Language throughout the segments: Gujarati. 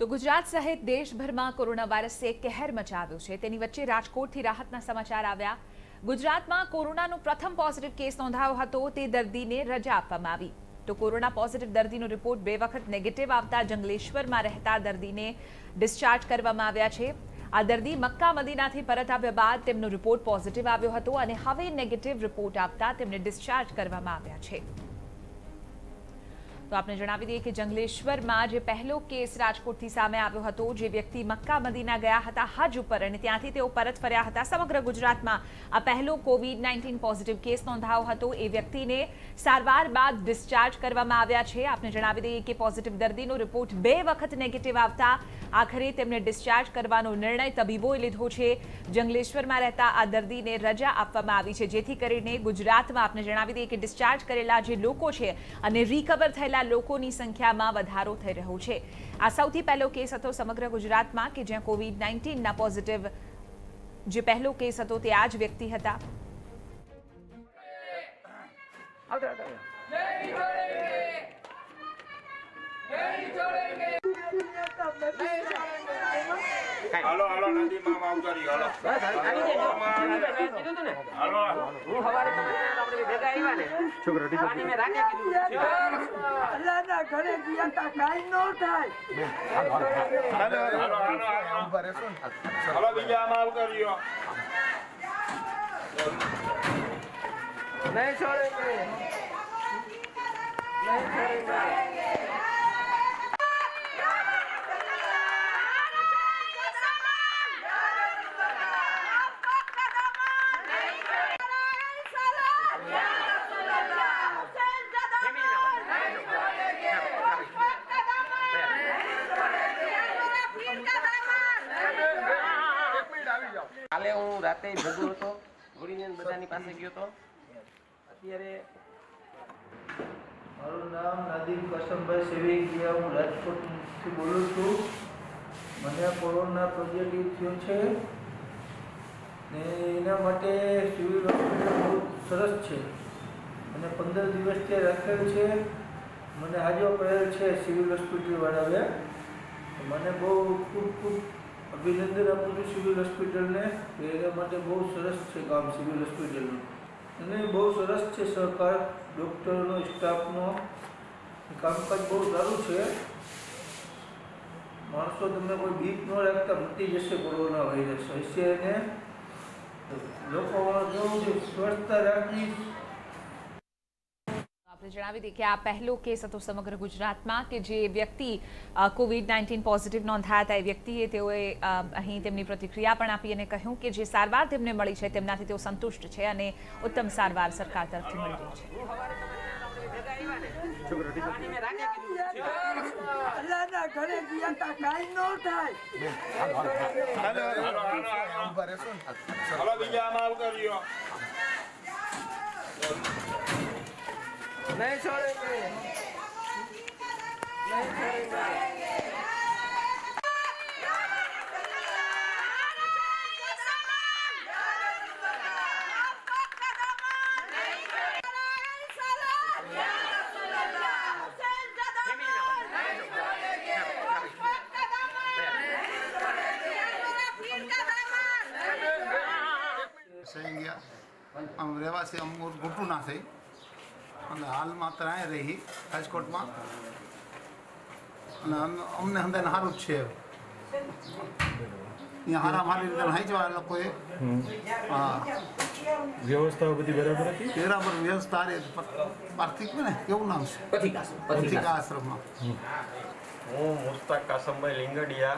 તો ગુજરાત સહિત દેશભરમાં કોરોના વાયરસે કહેર મચાવ્યો છે. તેની વચ્ચે રાજકોટથી રાહતના સમાચાર આવ્યા. ગુજરાતમાં કોરોનાનો પ્રથમ પોઝિટિવ કેસ નોંધાયો હતો. તે દર્દીને રજા આપવામાં આવી. તો કોરોના પોઝિટિવ દર્દીનો રિપોર્ટ બે વખત નેગેટિવ આવતા જંગલેશ્વરમાં રહેતા દર્દીને ડિસ્ચાર્જ કરવામાં આવ્યા છે. આ દર્દી મક્કા મદીનાથી પરત આવ્યા બાદ તેમનો રિપોર્ટ પોઝિટિવ આવ્યો હતો અને હવે નેગેટિવ રિપોર્ટ આવતા તેમને ડિસ્ચાર્જ કરવામાં આવ્યા છે. તો આપણે જણાવી દઈએ કે જંગલેશ્વરમાં જે પહેલો કેસ રાજકોટથી સામે આવ્યો હતો, જે વ્યક્તિ મક્કા મદીના ગયા હતા, હજ ઉપર અને ત્યાંથી તેઓ પરત ફર્યા હતા. સમગ્ર ગુજરાતમાં આ પહેલો કોવિડ નાઇન્ટીન પોઝિટિવ કેસ નોંધાયો હતો. એ વ્યક્તિને સારવાર બાદ ડિસ્ચાર્જ કરવામાં આવ્યા છે. આપણે જણાવી દઈએ કે પોઝિટિવ દર્દીનો રિપોર્ટ બે વખત નેગેટિવ આવતા. આખરે તેમને ડિસ્ચાર્જ કરવાનો નિર્ણય તબીબોએ લીધો છે. જંગલેશ્વરમાં રહેતા આ દર્દીને રજા આપવામાં આવી છે. જેથી કરીને ગુજરાતમાં આપણે જણાવી દઈએ કે ડિસ્ચાર્જ કરેલા જે લોકો છે અને રિકવર થયેલા લોકોની સંખ્યામાં વધારો થઈ રહ્યો છે. આ સૌથી પહેલો કેસ હતો સમગ્ર ગુજરાતમાં કે જ્યાં કોવિડ નાઇન્ટીનના પોઝિટિવ જે પહેલો કેસ હતો તે આ જ વ્યક્તિ હતા. હાલો હાલો નદી મામા ઉતારી હાલો. હાલો હું સવારે તમારે આપણે ભેગા આવ્યા ને? પાણી મેં રાખે કીધું. અલ્લાહના ઘરે ગયા તા કાઈ ન થાય. હાલો હાલો હાલો. હાલો બીજા માલ આવ કર્યો. નહીં છોડે નહીં છોડે કાલે હું રાતે ભેગો હતો, ઘોડીને બધાની પાસે ગયો હતો. અત્યારે મારું નામ નાદીમ કસમભાઈ સેવકિયા હું રાજકોટથી બોલું છું. મને કોરોના પોઝિટિવ થયો છે ને એના માટે સિવિલ હોસ્પિટલ બહુ સરસ છે. અને પંદર દિવસ ત્યાં રાખેલ છે. મને હાજો કરેલ છે સિવિલ હોસ્પિટલવાળાએ. મને બહુ ખૂબ ખૂબ અભિનંદન આપું છું સિવિલ હોસ્પિટલને. એના માટે બહુ સરસ છે કામ સિવિલ હોસ્પિટલનું. અને બહુ સરસ છે સરકાર ડૉક્ટરનો, સ્ટાફનો. કામકાજ બહુ સારું છે. માણસો તમને કોઈ બીક ન રાખતા, મટી જશે કોરોના વાયરસ. હશે અને લોકો કેવું છે સ્વચ્છતા રાખવી આપણે જણાવી દઈએ કે આ પહેલો કેસ હતો સમગ્ર ગુજરાતમાં કે જે વ્યક્તિ કોવિડ નાઇન્ટીન પોઝિટિવ નોંધાયા હતા એ વ્યક્તિએ તેઓએ અહીં તેમની પ્રતિક્રિયા પણ આપી અને કહ્યું કે જે સારવાર તેમને મળી છે તેમનાથી તેઓ સંતુષ્ટ છે અને ઉત્તમ સારવાર સરકાર તરફથી મળી રહી છે હું સવારે તમારે ભેગા આવ્યા ને પાણી મેં રાખી કીધું અલ્લાહના ઘરે ગયા તા કાંઈ ન થાય હાલો હાલો હાલો બીજા આમાં આવ કર્યો નહીં છોડે નહીં છોડે થઈ ગયા આમ રહેવાસી અમૂર ઘૂંટુના થઈ અને હાલમાં ત્યાં રહી રાજકોટમાં. અને અમ- અમને અંદર સારું જ છે. અહીંયા હારા મારી રીતે હાંચવા લોકોએ. હા. વ્યવસ્થા બધી બરાબર હતી? બરાબર વ્યવસ્થા રે પાર્થિક ને કેવું નામ છે? પથિકા આશ્રમમાં હું મુસ્તાક કાસમભાઈ લીંગડિયા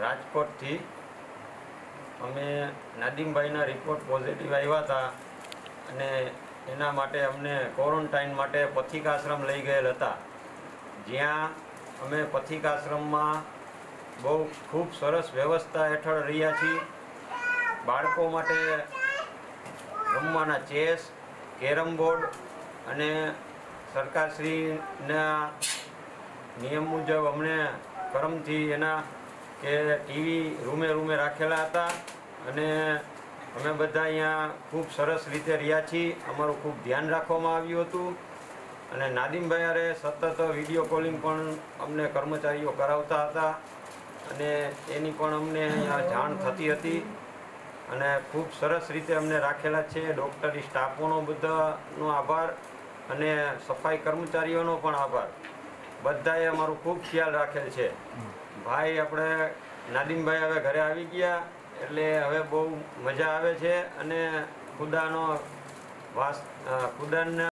રાજકોટથી. અમે નાદીમભાઈના રિપોર્ટ પોઝિટિવ આવ્યા હતા અને એના માટે અમને ક્વોરન્ટાઇન માટે પથિકાશ્રમ લઈ ગયેલ હતા. જ્યાં અમે પથિકાશ્રમમાં બહુ ખૂબ સરસ વ્યવસ્થા હેઠળ રહ્યા છીએ. બાળકો માટે રમવાના ચેસ, કેરમ બોર્ડ અને સરકારશ્રીના નિયમ મુજબ અમને કરમથી એના કે ટીવી રૂમે રૂમે રાખેલા હતા અને અમે બધા અહીંયા ખૂબ સરસ રીતે રહ્યા છીએ. અમારું ખૂબ ધ્યાન રાખવામાં આવ્યું હતું. અને નાદીમભાઈ અરે સતત વીડિયો કોલિંગ પણ અમને કર્મચારીઓ કરાવતા હતા. અને એની પણ અમને અહીંયા જાણ થતી હતી. અને ખૂબ સરસ રીતે અમને રાખેલા છે. ડૉક્ટરી સ્ટાફોનો બધાનો આભાર અને સફાઈ કર્મચારીઓનો પણ આભાર. બધાએ અમારું ખૂબ ખ્યાલ રાખેલ છે. ભાઈ આપણે નાદીમભાઈ હવે ઘરે આવી ગયા. એટલે હવે બહુ મજા આવે છે અને ખુદાનો વાસ ખુદાના